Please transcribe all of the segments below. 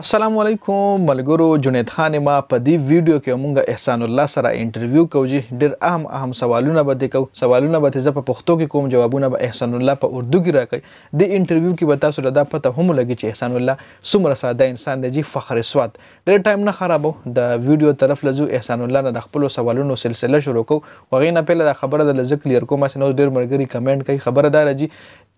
السلام علیکم ملګرو جنید خان ما په دې ویډیو کې مونږه احسان الله سره انټرویو کوو جی ډیر اهم اهم سوالونه به دې کوو سوالونه به زه په پښتو کې کوم جوابونه به احسان الله په اردو کې راکړي دې انټرویو کې به تاسو دا پته هم لګي چې احسان الله څومره ساده انسان دی جی فخر سواد ډیر ټایم نه خرابو د ویډیو طرف لزو احسان الله نه د خپل سوالونو سلسله شروع کوو وغې نه پهله دا خبره د لزه کلیر کوم چې نو ډیر مرګري کمنټ کوي خبره دار جی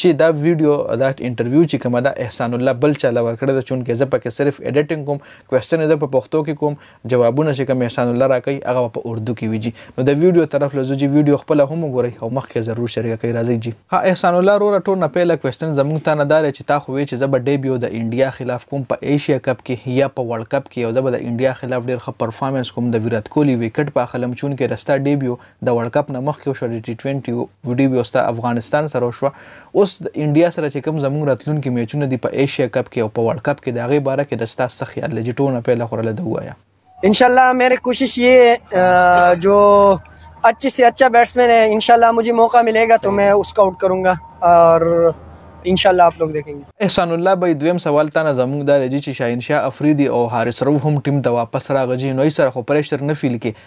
چی دا ویډیو دا انټرویو چی کومه ده احسان الله بل چاله ورکړی ده چونکی زه پکی صرف ایډیټنګ کوم کویسچن زه په پښتو کی کوم جوابونه چی کوم احسان الله راکوی هغه به په اردو کی وی جی نو د ویډیو طرف له ځو جی ویډیو خپله هم وګوری او مخکی ضرور شریکه کړی راځی جی. ها احسان الله وروره ټول نه پيله کويسچن زموږ تانه داره چي تاخو وي چي زه به ډيبيو د انډيا خلاف کوم په ايشيا کپ کي يا په وړلډ کپ کي او زه به د انډيا خلاف ډير ښه پرفامنس کوم د ويرات کولي ويکټ به اخلم چونکه د ستا ډيبيو د ورلډ کپ نه مخکې وشوه د ټي ټوینټي وډي بیا ستا افغانستان سره وشوه اوس د انډیا سره چې کوم زموږ راتلونکي میچونه دي په ایشیا کپ کې او په ورلډ کپ کې د هغې باره کې د ستا څه خیال دی جي ټو نه پیل خورله د ووایه انشاءاللہ میرے کوشش یہ ہے جو اچھے سے اچھا بیٹسمین ہے انشاءاللہ مجھے موقع ملے گا تو میں اس کا آؤٹ کروں گا اور ان شاء الله خپل دیکھیں گے احسان الله به دویم سوال تا نه زموږ د رجی چې شاهین شاه افریدي او حارث روف هم ټیم ته واپس راغجي نو یې سره خو پریشر نه فیل کې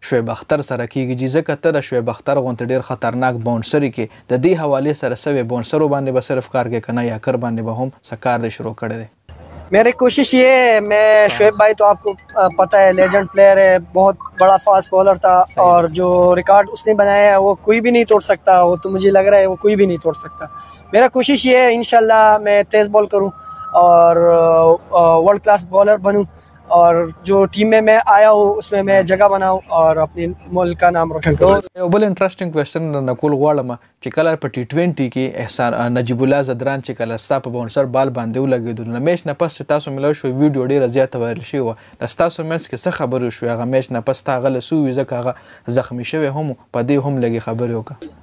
شعیب اختر سره کیږی جی ځکه ته د شعیب اختر غونتی ډیر خطرناک بونسری کی د دی حوالی سره څه وی بونسرو باندی به صرف کار کوی کنه یاکر باندی به هم څه کار دی شروع کړی دی. میری کوشش یه هی می شعیب بھای تو آپکو پته هی لیجنډ پلیئر هی بهت بړا فاسټ بولر تا اور جو ریکارډ اسنی بنایا هی وو کوی بی نهی توډ سکتا وو تو مجهی لګ رها هی وو کوی بی نهی توډ سکتا میرا کوشش یه هی انشاء الله می تیز بول کرو اور ورلډ کلاس بولر بنو. اور جو ټیم میں میں آیا ہوں اس میں میں جگہ بناؤں اور اپنے ملک کا نام روشن کروں یو بل انټرېسټنګ کوېسچن درنه کول غواړم چې کله په ټي ټوېنټي کې احسان نجیب الله ځدران چې کله ستا په باونسر بال باندې ولګېدو نو له مېچ نه پس چې تاسو ملاو شوئ ویډیو ډېره زیاته وایرل شوې وه له ستاسو منځ کې څه خبرې وشوې هغه مېچ نه پس تا هغه له سووي ځکه هغه زخمي شوی هم و په دې هم لږې خبرې وکړه.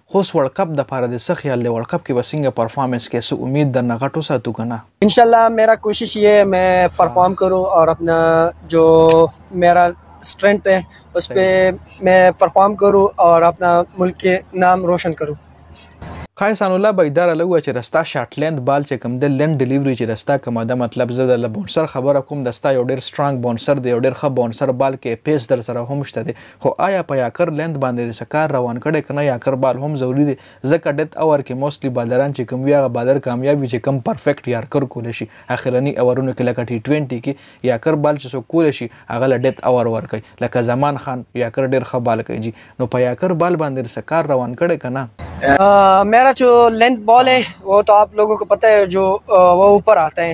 خوست ورلډ کپ دپاره دی څه خیال دی ورلډ کپ کی به څنګه پرفارمنس کوی څه امید درنه غټ اوسه تو کنه. انشاء الله میرا کوشش یه هی می پرفارم کرو اور اپنا جو میرا سټرنټ هی اس پی می پرفارم کرو اور اپنا ملک کی نام روشن کرو. ښای سان الله بای دا راله ووایه چې د ستا شاټ لینت بال چې کوم ده لینت ډلیوري چې د ستا کومه ده مطلب زه د له بونسر خبره کوم د ستا یو ډیر سټرانګ بونسر دی یو ډیر ښه بونسر بال کې پیس درسره هم شته دی خو ایا په یاکر لینت باندی د سکار روان کړی کنه یاکر بال هم ضروری دی ځکه ډیت اور کی موسټلی بالران چی کوم وی هغه بالر کامیاب وی چی کوم پرفیکټ یارکر کولی شی اخرنی اورونو کی لکه ټی ټوینټی کی یاکر بال چی څوک کولی شی هغه له ډیت اور ورکوی لکه زمان خان یاکر ډیر ښه بال کوی جی نو په یاکر بال باندی د سکار روان کړی کنه. میرا جو لینت بال هی وو تو آپ لوګو کو پته هی جو وو اوپر آتا هی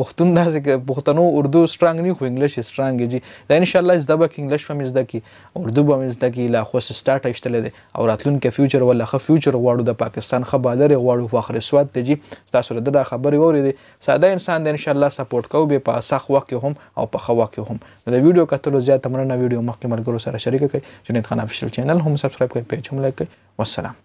پښتون داسې که پښتنو اردو سترانګ نه خو انګلیش یې سترانګ جی دا ان شاء الله زده به کې انګلیش به مې زده کی اردو به مې زده کی لا خو سټارټ ایستلې دی او راتلونکي فیوچر ولا ښه فیوچر غواړو د پاکستان ښه بالر غواړو خو اخر سواد ته جی تاسو له دا خبرې ووري دی ساده انسان دی ان شاء الله سپورټ کوو به په سخت وخت کې هم او په خوا کې هم د ویډیو کتلو زیات مننه ویډیو مخکې ملګرو سره شریک کړئ جنید خان افیشل چینل هم سبسکرایب کړئ پیج هم لایک کړئ والسلام